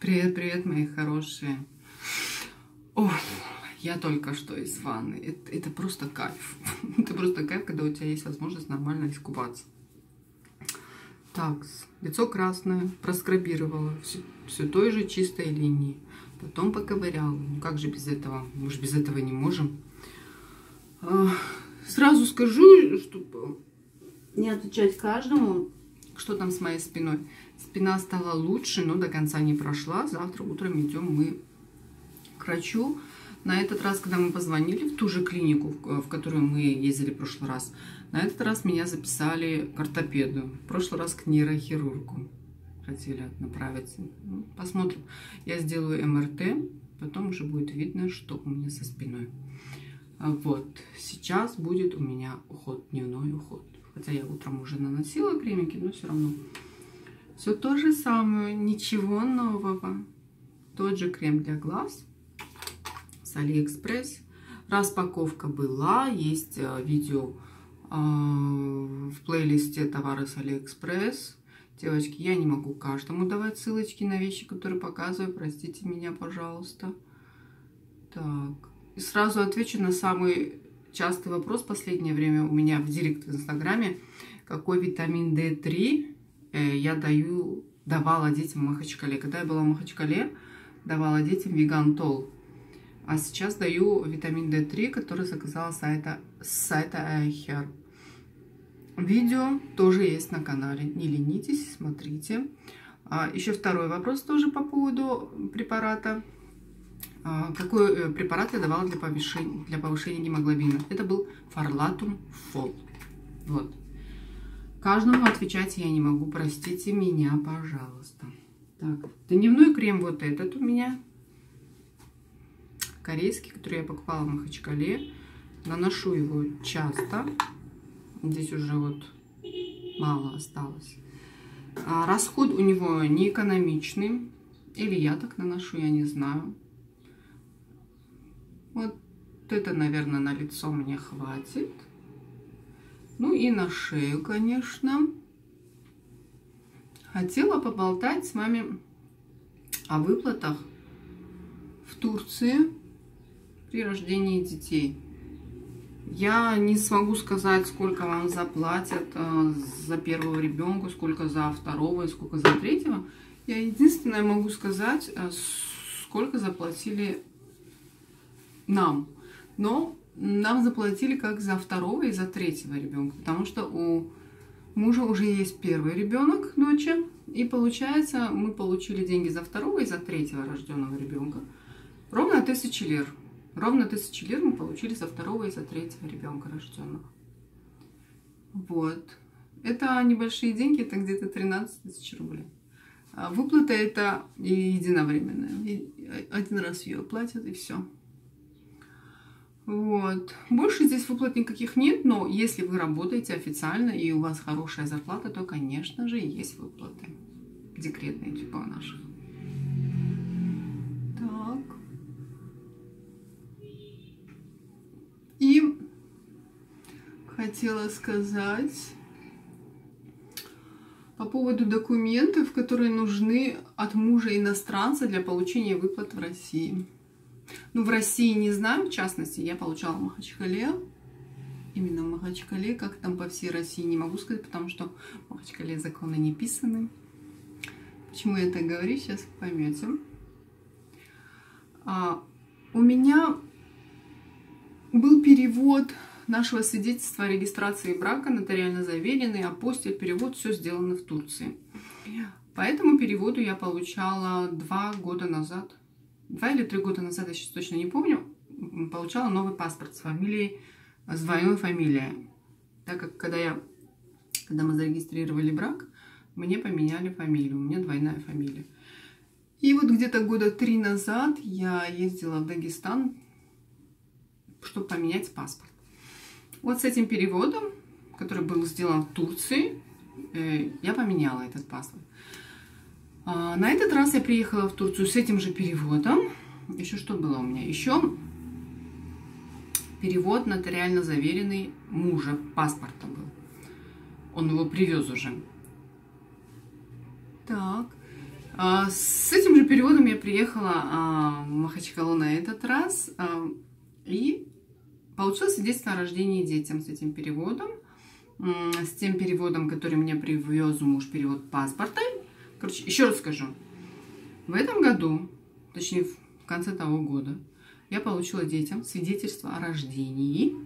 Привет, привет, мои хорошие. О, я только что из ванны. Это, это просто кайф. Это просто кайф, когда у тебя есть возможность нормально искупаться. Так, лицо красное, проскрабировала все, все той же чистой линии. Потом поковыряла. Ну как же без этого? Мы же без этого не можем. А, сразу скажу, чтобы не отвечать каждому, что там с моей спиной. Спина стала лучше, но до конца не прошла. Завтра утром идем мы к врачу. На этот раз, когда мы позвонили в ту же клинику, в которую мы ездили в прошлый раз, на этот раз меня записали к ортопеду. В прошлый раз к нейрохирургу хотели направить. Ну, посмотрим. Я сделаю МРТ, потом уже будет видно, что у меня со спиной. Вот. Сейчас будет у меня уход, дневной уход. Хотя я утром уже наносила кремики, но все равно все то же самое, ничего нового. Тот же крем для глаз с Алиэкспресс. Распаковка была, есть э, видео э, в плейлисте товары с Алиэкспресс. Девочки, я не могу каждому давать ссылочки на вещи, которые показываю. Простите меня, пожалуйста. Так. И сразу отвечу на самый частый вопрос последнее время у меня в директ в Инстаграме. Какой витамин D3 Э, я даю, давала детям в Махачкале. Когда я была в Махачкале, давала детям веган-тол. А сейчас даю витамин D3, который заказала с сайта, сайта iHerb. Видео тоже есть на канале. Не ленитесь, смотрите. А, еще второй вопрос тоже по поводу препарата. А, какой э, препарат я давала для повышения, для повышения гемоглобина? Это был фарлатум фол. Вот. Каждому отвечать я не могу, простите меня, пожалуйста. Так, дневной крем вот этот у меня. Корейский, который я покупала в Махачкале. Наношу его часто. Здесь уже вот мало осталось. А расход у него не экономичный. Или я так наношу, я не знаю. Вот это, наверное, на лицо мне хватит. Ну и на шею, конечно. Хотела поболтать с вами о выплатах в Турции при рождении детей. Я не смогу сказать, сколько вам заплатят э, за первого ребенка, сколько за второго и сколько за третьего. Я единственное могу сказать, э, сколько заплатили нам. Но нам заплатили как за второго и за третьего ребенка, потому что у мужа уже есть первый ребенок, доча, и получается, мы получили деньги за второго и за третьего рожденного ребенка. Ровно тысячи лир. Ровно тысячи лир мы получили за второго и за третьего ребенка рожденного. Вот. Это небольшие деньги, это где-то 13 тысяч рублей. А выплата это единовременная. Один раз ее платят и все. Вот. Больше здесь выплат никаких нет, но если вы работаете официально и у вас хорошая зарплата, то, конечно же, есть выплаты. Декретные типа наших. Так. И хотела сказать по поводу документов, которые нужны от мужа иностранца для получения выплат в России. Ну, в России не знаю, в частности, я получала в Махачкале. Именно в Махачкале, как там по всей России, не могу сказать, потому что в Махачкале законы не писаны. Почему я так говорю, сейчас поймете. А, у меня был перевод нашего свидетельства о регистрации брака, нотариально заверенный, апостиль, перевод, все сделано в Турции. По этому переводу я получала два года назад два или три года назад, я сейчас точно не помню, получала новый паспорт с фамилией, с двойной фамилией. Так как когда я, когда мы зарегистрировали брак, мне поменяли фамилию, у меня двойная фамилия. И вот где-то года три назад я ездила в Дагестан, чтобы поменять паспорт. Вот с этим переводом, который был сделан в Турции, э, я поменяла этот паспорт. А, на этот раз я приехала в Турцию с этим же переводом. Еще что было у меня? Еще перевод нотариально заверенный мужа, паспорта был. Он его привез уже. Так. А, с этим же переводом я приехала а, в Махачкалу на этот раз. И получилось свидетельство о рождении детям с этим переводом. С тем переводом, который мне привез муж, перевод паспорта. Короче, еще раз скажу. В этом году, точнее в конце того года, я получила детям свидетельство о рождении,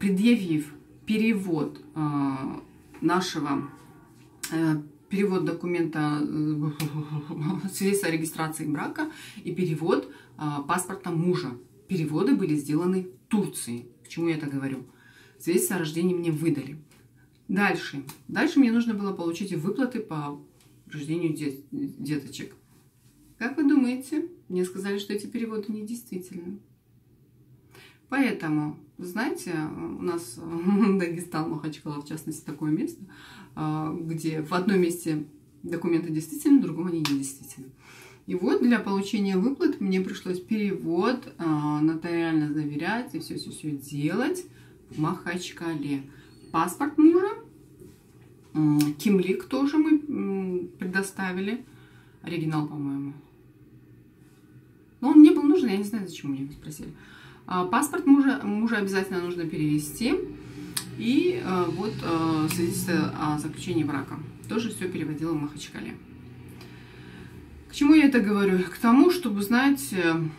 предъявив перевод нашего э, перевод документа э, свидетельства о регистрации брака и перевод а, паспорта мужа. Переводы были сделаны в Турции. К чему я это говорю? Свидетельство о рождении мне выдали. Дальше. Дальше мне нужно было получить выплаты по рождению дет деточек. Как вы думаете? Мне сказали, что эти переводы недействительны. Поэтому, знаете, у нас Дагестан, Махачкала, в частности, такое место, а, где в одном месте документы действительны, в другом они недействительны. И вот для получения выплат мне пришлось перевод, а, нотариально заверять и все-все-все делать в Махачкале. Паспорт мужа, Кимлик тоже мы предоставили, оригинал, по-моему. Но он мне был нужен, я не знаю, зачем меня спросили. А, паспорт мужа, мужа обязательно нужно перевести. И э, вот э, свидетельство о заключении брака. Тоже все переводила в Махачкале. К чему я это говорю? К тому, чтобы, знаете,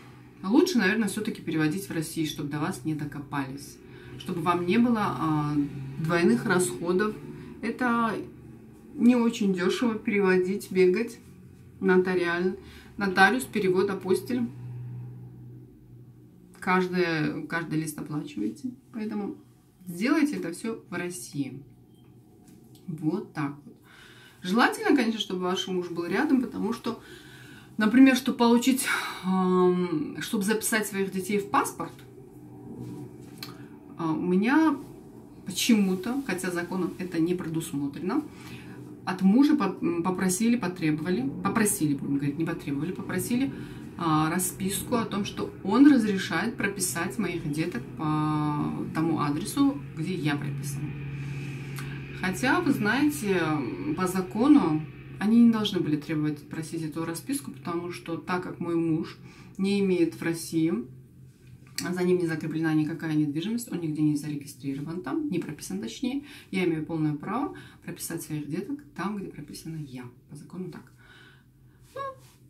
лучше, наверное, все-таки переводить в России, чтобы до вас не докопались. Чтобы вам не было э, двойных расходов. Это не очень дешево переводить, бегать нотариально. Нотариус, перевод, апостиль. Каждый, каждый лист оплачиваете. Поэтому Сделайте это все в России. Вот так вот. Желательно, конечно, чтобы ваш муж был рядом, потому что, например, чтобы получить, чтобы записать своих детей в паспорт, а, у меня почему-то, хотя законом это не предусмотрено, от мужа попросили, потребовали, попросили, будем говорить, не потребовали, попросили а, расписку о том, что он разрешает прописать моих деток по тому адресу, где я прописана. Хотя, вы знаете, по закону они не должны были требовать просить эту расписку, потому что так как мой муж не имеет в России, за ним не закреплена никакая недвижимость, он нигде не зарегистрирован там, не прописан точнее, я имею полное право прописать своих деток там, где прописана я. По закону так.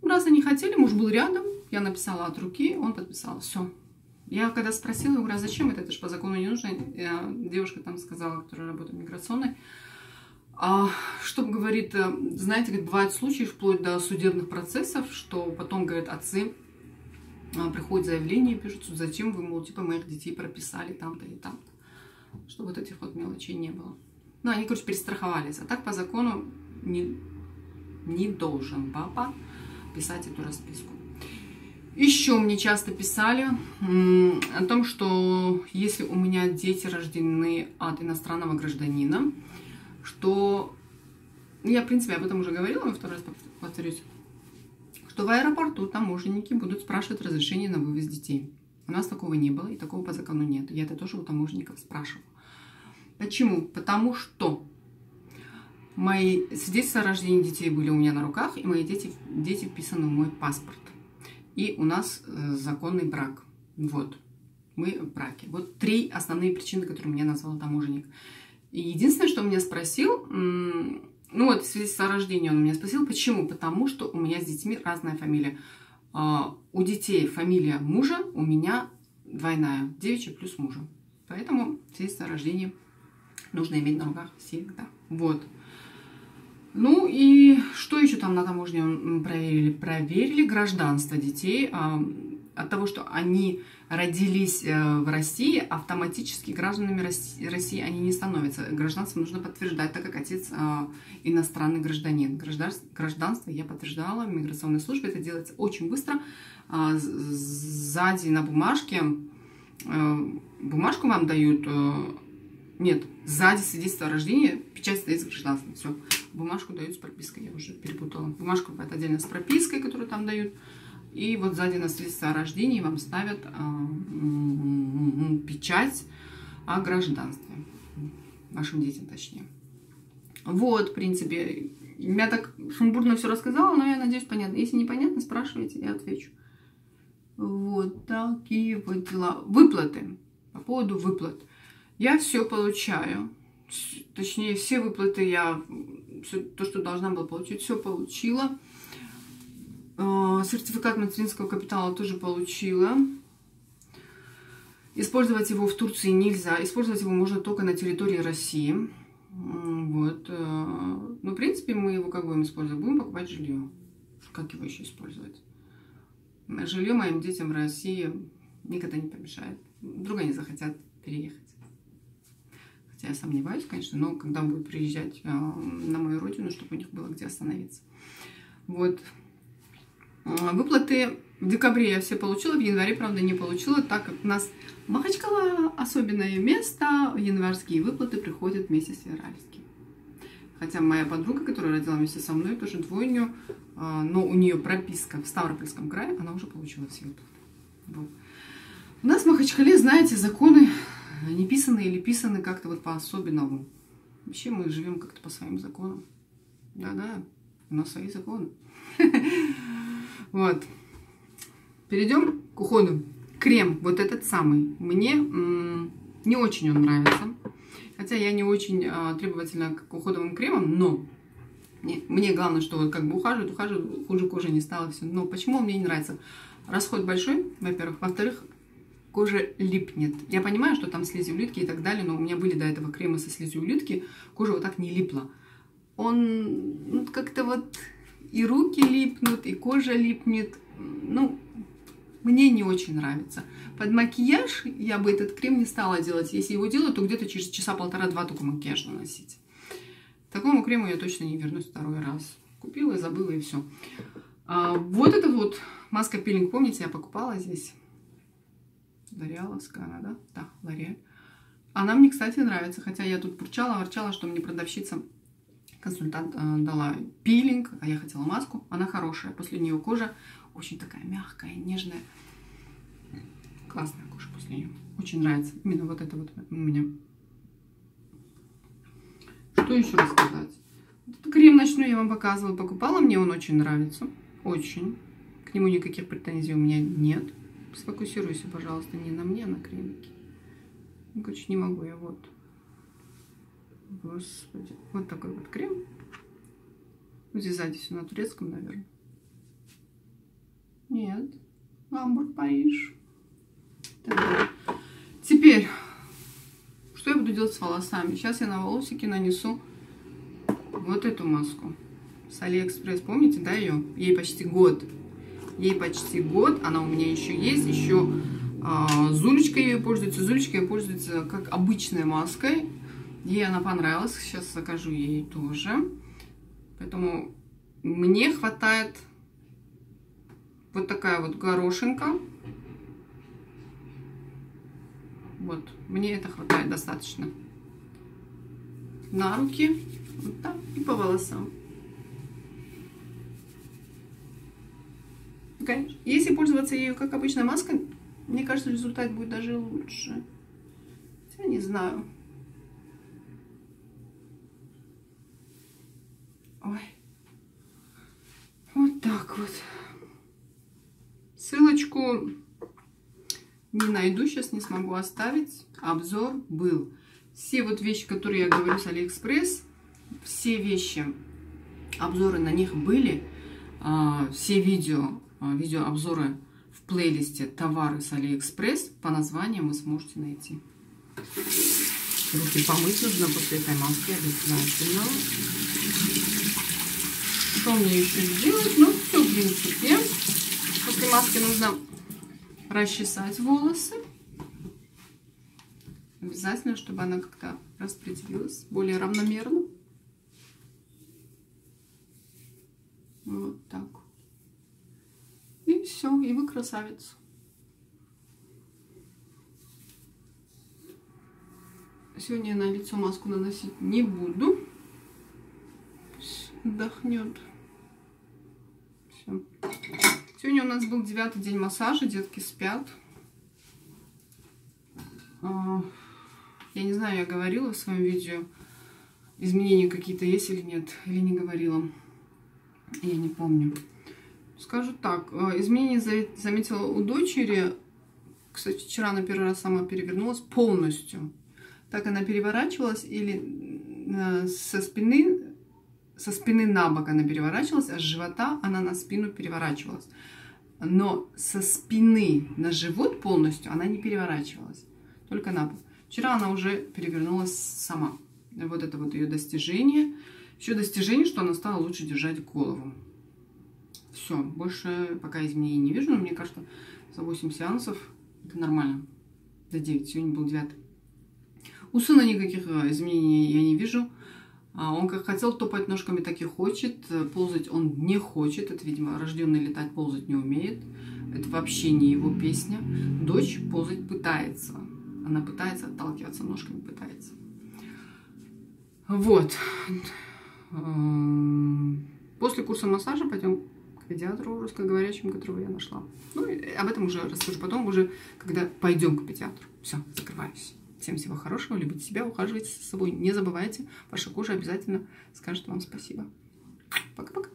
Раз они хотели, муж был рядом, я написала от руки, он подписал. Все. Я когда спросила, говорю, а зачем это? Это же по закону не нужно. Я, девушка там сказала, которая работает миграционной, а, что говорит, э, знаете, говорит, бывают случаи вплоть до судебных процессов, что потом, говорят, отцы а, приходят заявление, пишут, зачем вы, мол, типа, моих детей прописали там-то и там-то. Чтобы вот этих вот мелочей не было. Ну, они, короче, перестраховались. А так по закону не, не должен папа писать эту расписку. Еще мне часто писали о том, что если у меня дети рождены от иностранного гражданина, что ну, я, в принципе, об этом уже говорила, но второй раз повторюсь, что в аэропорту таможенники будут спрашивать разрешение на вывоз детей. У нас такого не было, и такого по закону нет. Я это тоже у таможенников спрашивала. Почему? Потому что Мои свидетельства о рождении детей были у меня на руках, и мои дети, дети вписаны в мой паспорт. И у нас э, законный брак. Вот. Мы в браке. Вот три основные причины, которые мне назвал таможенник. И единственное, что меня спросил, ну вот свидетельство о рождении он меня спросил, почему? Потому что у меня с детьми разная фамилия. А, у детей фамилия мужа, у меня двойная, девичья плюс мужа. Поэтому свидетельство о рождении нужно иметь на руках всегда. Вот. Ну и что еще там на таможне проверили? Проверили гражданство детей. От того, что они родились э, в России, автоматически гражданами России они не становятся. Гражданство нужно подтверждать, так как отец а, иностранный гражданин. Гражданство я подтверждала в миграционной службе. Это делается очень быстро. А, сзади на бумажке э, бумажку вам дают. Э, нет, сзади свидетельство о рождении, печать стоит с гражданством. Все бумажку дают с пропиской, я уже перепутала. Бумажку бывает отдельно с пропиской, которую там дают. И вот сзади на свидетельство о рождении вам ставят э, печать о гражданстве. Вашим детям точнее. Вот, в принципе, Я так сумбурно все рассказала, но я надеюсь, понятно. Если непонятно, спрашивайте, я отвечу. Вот такие вот дела. Выплаты. По поводу выплат. Я все получаю. Точнее, все выплаты я, то, что должна была получить, все получила. А, сертификат материнского капитала тоже получила. Использовать его в Турции нельзя. Использовать его можно только на территории России. Вот. Э, ну, в принципе, мы его как будем использовать? Будем покупать жилье. Как его еще использовать? Жилье моим детям в России никогда не помешает. Вдруг они захотят переехать. Хотя я сомневаюсь, конечно, но когда будут приезжать э, на мою родину, чтобы у них было где остановиться. Вот. Э, выплаты в декабре я все получила, в январе, правда, не получила, так как у нас Махачкала особенное место, январские выплаты приходят вместе с февральскими. Хотя моя подруга, которая родила вместе со мной, тоже двойню, а, но у нее прописка в Ставропольском крае, она уже получила все выплаты. Вот. У нас в Махачкале, знаете, законы не писаны или писаны как-то вот по-особенному. Вообще мы живем как-то по своим законам. Да-да, у нас свои законы. Вот. Перейдем к уходу. Крем, вот этот самый, мне не очень он нравится. Хотя я не очень а, требовательна к уходовым кремам, но мне, мне главное, что вот как бы ухаживать, ухаживать, хуже кожи не стало все. Но почему мне не нравится? Расход большой, во-первых. Во-вторых, кожа липнет. Я понимаю, что там слизи улитки и так далее, но у меня были до этого кремы со слизью улитки, кожа вот так не липла. Он ну, как-то вот и руки липнут, и кожа липнет. Ну, мне не очень нравится. Под макияж я бы этот крем не стала делать. Если его делаю, то где-то через часа полтора-два только макияж наносить. Такому крему я точно не вернусь второй раз. Купила забыла, и все. А, вот это вот маска пилинг, помните, я покупала здесь. Лореаловская она, да? Да, Лореаль. Она мне, кстати, нравится, хотя я тут бурчала, ворчала, что мне продавщица консультант э, дала пилинг, а я хотела маску. Она хорошая, после нее кожа очень такая мягкая, нежная. Классная кожа после нее. Очень нравится. Именно вот это вот у меня. Что еще рассказать? Этот крем ночной я вам показывала, покупала. Мне он очень нравится. Очень. К нему никаких претензий у меня нет. Сфокусируйся, пожалуйста, не на мне, а на кремике. Ну, короче, не могу я. Вот. Господи. Вот такой вот крем. Здесь сзади все на турецком, наверное. Нет. Гамбург, Париж. Так. Теперь, что я буду делать с волосами? Сейчас я на волосики нанесу вот эту маску с Алиэкспресс. Помните, да, ее? Ей почти год. Ей почти год. Она у меня еще есть. Еще а, Зулечка ее пользуется. Зулечка ее пользуется как обычной маской. Ей она понравилась. Сейчас закажу ей тоже. Поэтому мне хватает вот такая вот горошинка. Вот, мне это хватает достаточно. На руки, вот так, и по волосам. Конечно, если пользоваться ею как обычная маска, мне кажется, результат будет даже лучше. Я не знаю. Ой. Вот так вот. Ссылочку не найду, сейчас не смогу оставить. Обзор был. Все вот вещи, которые я говорю с Алиэкспресс, все вещи, обзоры на них были. А, все видео, а, видеообзоры в плейлисте «Товары с Алиэкспресс» по названиям вы сможете найти. Руки помыть нужно после этой маски обязательно. Что мне еще сделать? Ну, в принципе. После маски нужно расчесать волосы. Обязательно, чтобы она как-то распределилась более равномерно. Вот так. И все, и вы красавица. Сегодня я на лицо маску наносить не буду. Отдохнет. Все. Сегодня у нас был девятый день массажа, детки спят. А, я не знаю, я говорила в своем видео, изменения какие-то есть или нет, или не говорила. Я не помню. Скажу так, э, изменения заметила у дочери. Кстати, вчера она первый раз сама перевернулась полностью. Так она переворачивалась или э, со спины, со спины на бок она переворачивалась, а с живота она на спину переворачивалась. Но со спины на живот полностью она не переворачивалась, только на бок. Вчера она уже перевернулась сама. Вот это вот ее достижение. Еще достижение, что она стала лучше держать голову. Все, больше пока изменений не вижу, но мне кажется, за 8 сеансов это нормально. За 9, сегодня был 9. У сына никаких э, изменений я не вижу. А он как хотел топать ножками, так и хочет. Ползать он не хочет. Это, видимо, рожденный летать ползать не умеет. Это вообще не его песня. Дочь ползать пытается. Она пытается отталкиваться ножками, пытается. Вот. Эм, после курса массажа пойдем к педиатру русскоговорящему, которого я нашла. Ну, об этом уже расскажу потом, уже когда пойдем к педиатру. Все, закрываюсь. Всем всего хорошего, любите себя, ухаживайте за собой. Не забывайте, ваша кожа обязательно скажет вам спасибо. Пока-пока.